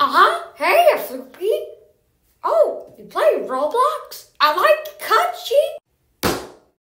Uh-huh. Hey, Floopy. Oh, you play Roblox? I like